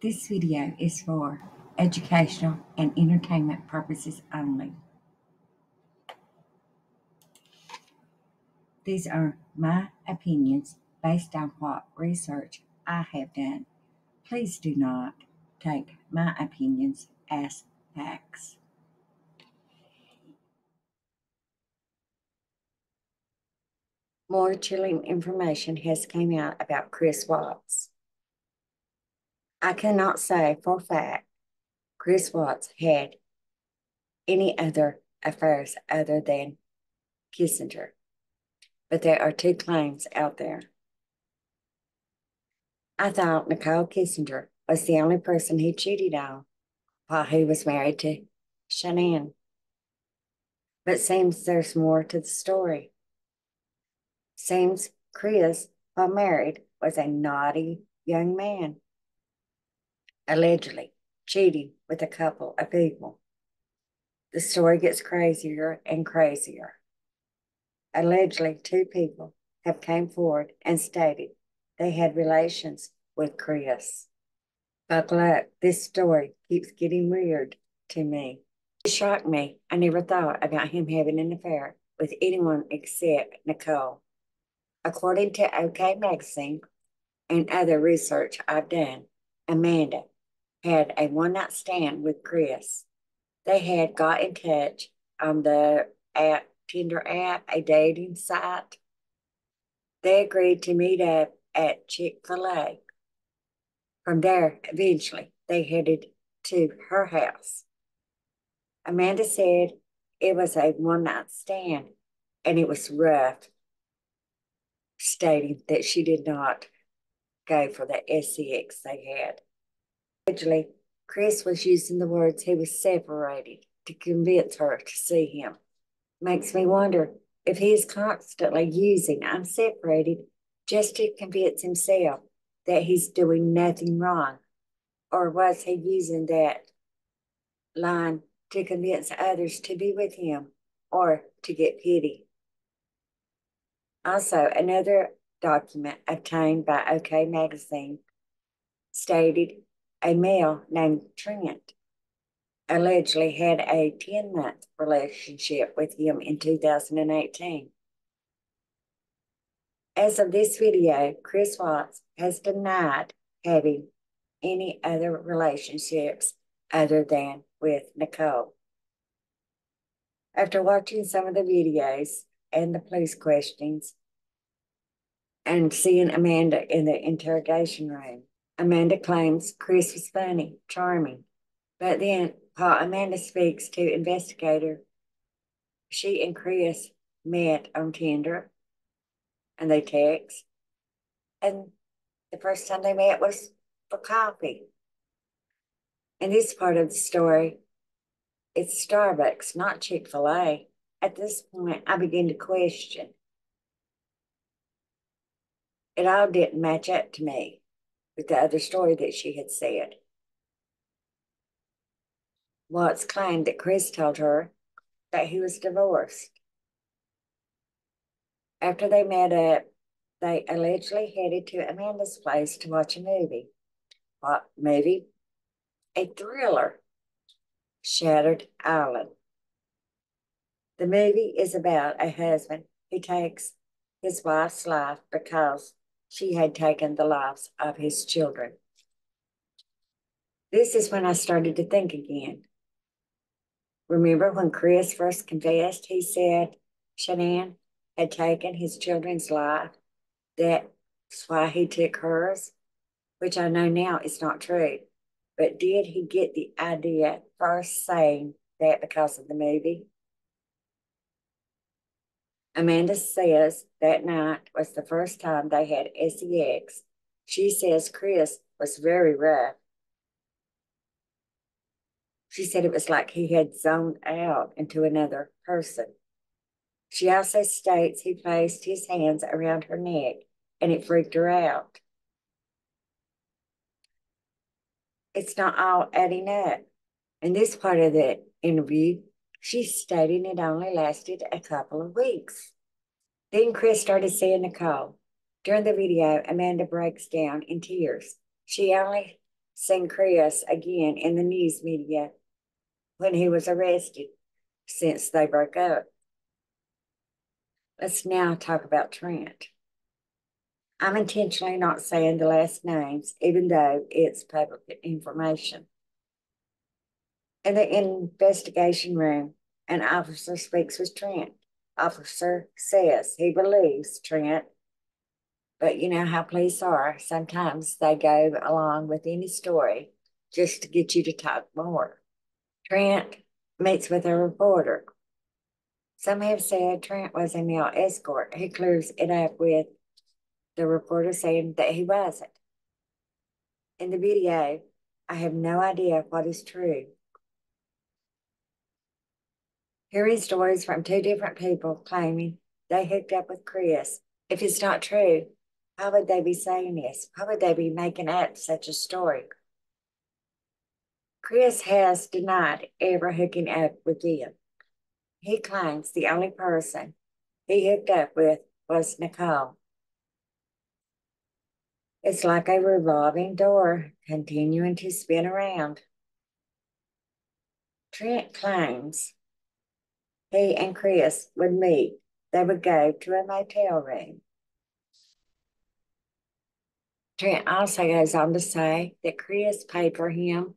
This video is for educational and entertainment purposes only. These are my opinions based on what research I have done. Please do not take my opinions as facts. More chilling information has come out about Chris Watts. I cannot say for a fact Chris Watts had any other affairs other than Kessinger, but there are two claims out there. I thought Nicole Kessinger was the only person he cheated on while he was married to Shanann. But seems there's more to the story. Seems Chris, while married, was a naughty young man, allegedly cheating with a couple of people. The story gets crazier and crazier. Allegedly, two people have came forward and stated they had relations with Chris. Buckle up, this story keeps getting weird to me. It shocked me. I never thought about him having an affair with anyone except Nicole. According to OK Magazine and other research I've done, Amanda had a one night stand with Chris. They had got in touch on the app, Tinder app, a dating site. They agreed to meet up at Chick fil A. From there, eventually, they headed to her house. Amanda said it was a one night stand and it was rough stating that she did not go for the sex they had. Actually, Chris was using the words he was separated to convince her to see him. Makes me wonder if he is constantly using I'm separated just to convince himself that he's doing nothing wrong. Or was he using that line to convince others to be with him or to get pity? Also, another document obtained by OK Magazine stated a male named Trent allegedly had a 10 month relationship with him in 2018. As of this video, Chris Watts has denied having any other relationships other than with Nicole. After watching some of the videos, and the police questions and seeing Amanda in the interrogation room. Amanda claims Chris was funny, charming. But then while Amanda speaks to investigator, she and Chris met on Tinder and they text. And the first time they met was for coffee. In this part of the story, it's Starbucks, not Chick fil A. At this point, I begin to question. It all didn't match up to me with the other story that she had said. Watts claimed that Chris told her that he was divorced. After they met up, they allegedly headed to Amanda's place to watch a movie. What movie? A thriller, Shattered Island. The movie is about a husband who takes his wife's life because she had taken the lives of his children. This is when I started to think again. Remember when Chris first confessed, he said Shanann had taken his children's life. That's why he took hers, which I know now is not true. But did he get the idea first saying that because of the movie? Amanda says that night was the first time they had sex. She says Chris was very rough. She said it was like he had zoned out into another person. She also states he placed his hands around her neck and it freaked her out. It's not all adding up. In this part of the interview, She's stating it only lasted a couple of weeks. Then Chris started seeing Nicole. During the video, Amanda breaks down in tears. She only seen Chris again in the news media when he was arrested since they broke up. Let's now talk about Trent. I'm intentionally not saying the last names, even though it's public information. In the investigation room, an officer speaks with Trent. Officer says he believes Trent, but you know how police are. Sometimes they go along with any story just to get you to talk more. Trent meets with a reporter. Some have said Trent was a male escort. He clears it up with the reporter saying that he wasn't. In the video, I have no idea what is true. Hearing stories from two different people claiming they hooked up with Chris. If it's not true, how would they be saying this? How would they be making up such a story? Chris has denied ever hooking up with them. He claims the only person he hooked up with was Nicole. It's like a revolving door continuing to spin around. Trent claims he and Chris would meet. They would go to a motel room. Trent also goes on to say that Chris paid for him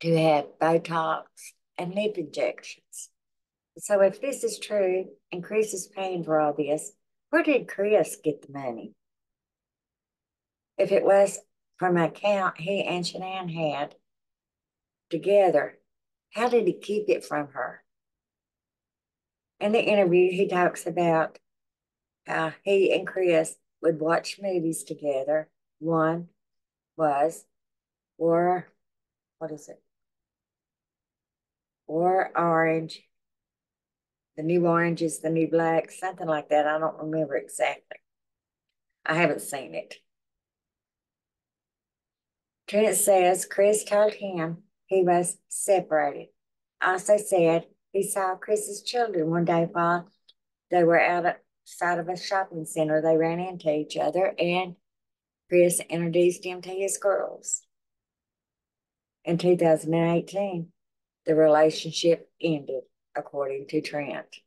to have Botox and lip injections. So if this is true and Chris is paying for all this, where did Chris get the money? If it was from an account he and Shanann had together, how did he keep it from her? In the interview, he talks about how he and Chris would watch movies together. One was, or what is it? Or Orange the new orange is the new black, something like that. I don't remember exactly. I haven't seen it. Trent says Chris told him he was separated. Also said he saw Chris's children one day while they were outside of a shopping center. They ran into each other and Chris introduced him to his girls. In 2018, the relationship ended according to Trent.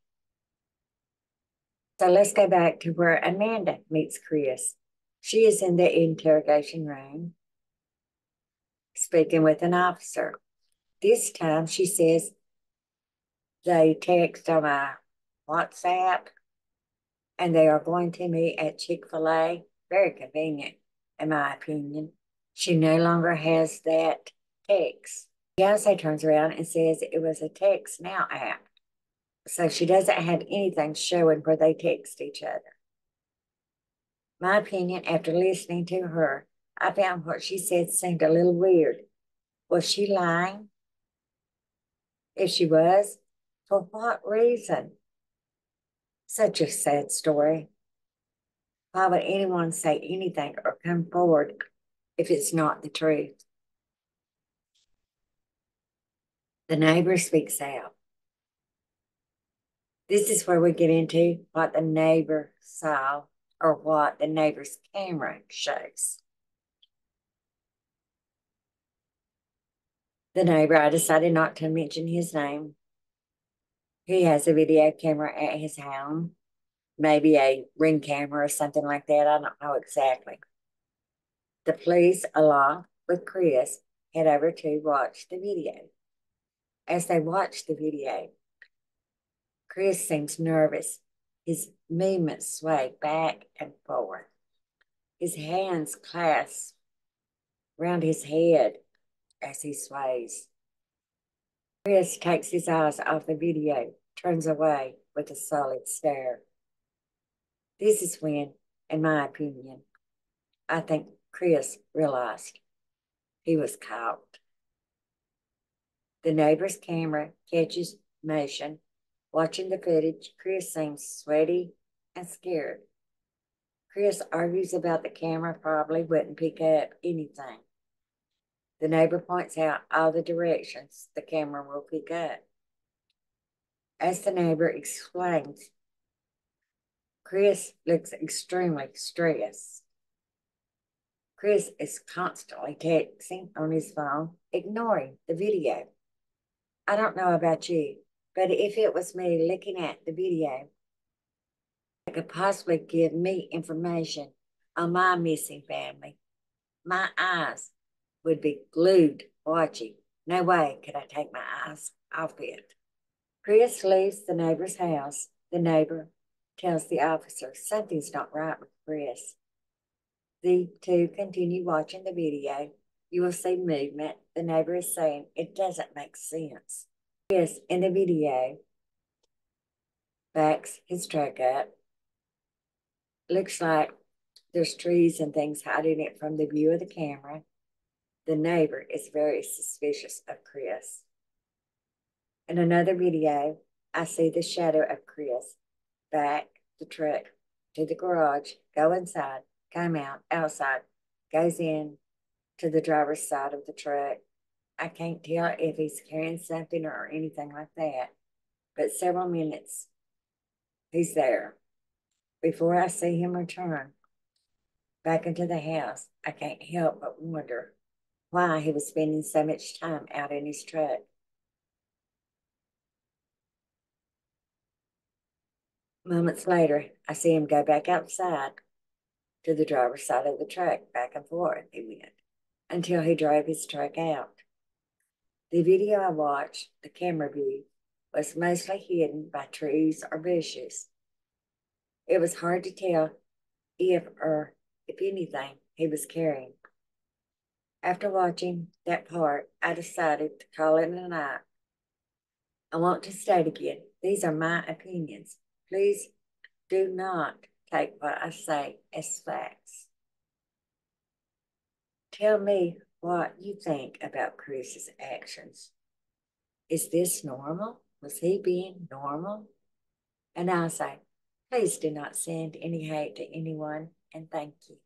So let's go back to where Amanda meets Chris. She is in the interrogation room speaking with an officer. This time she says they text on a WhatsApp and they are going to meet at Chick fil A. Very convenient, in my opinion. She no longer has that text. Beyonce turns around and says it was a TextNow app. So she doesn't have anything showing where they text each other. My opinion, after listening to her, I found what she said seemed a little weird. Was she lying? If she was, for what reason? Such a sad story. Why would anyone say anything or come forward if it's not the truth? The neighbor speaks out. This is where we get into what the neighbor saw or what the neighbor's camera shows. The neighbor, I decided not to mention his name. He has a video camera at his home, maybe a ring camera or something like that. I don't know exactly. The police, along with Chris, head over to watch the video. As they watch the video, Chris seems nervous. His movements sway back and forth. His hands clasp round his head as he sways. Chris takes his eyes off the video, turns away with a solid stare. This is when, in my opinion, I think Chris realized he was caught. The neighbor's camera catches motion Watching the footage, Chris seems sweaty and scared. Chris argues about the camera probably wouldn't pick up anything. The neighbor points out all the directions the camera will pick up. As the neighbor explains, Chris looks extremely stressed. Chris is constantly texting on his phone, ignoring the video. I don't know about you, but if it was me looking at the video, it could possibly give me information on my missing family. My eyes would be glued watching. No way could I take my eyes off it. Chris leaves the neighbor's house. The neighbor tells the officer something's not right with Chris. The two continue watching the video. You will see movement. The neighbor is saying it doesn't make sense. Chris, in the video, backs his truck up. Looks like there's trees and things hiding it from the view of the camera. The neighbor is very suspicious of Chris. In another video, I see the shadow of Chris back the truck to the garage, go inside, come out outside, goes in to the driver's side of the truck. I can't tell if he's carrying something or anything like that, but several minutes he's there. Before I see him return back into the house, I can't help but wonder why he was spending so much time out in his truck. Moments later, I see him go back outside to the driver's side of the truck, back and forth he went, until he drove his truck out. The video I watched, the camera view, was mostly hidden by trees or bushes. It was hard to tell if or if anything he was carrying. After watching that part, I decided to call it a night. I want to state again, these are my opinions. Please do not take what I say as facts. Tell me what you think about Chris's actions. Is this normal? Was he being normal? And I say, please do not send any hate to anyone and thank you.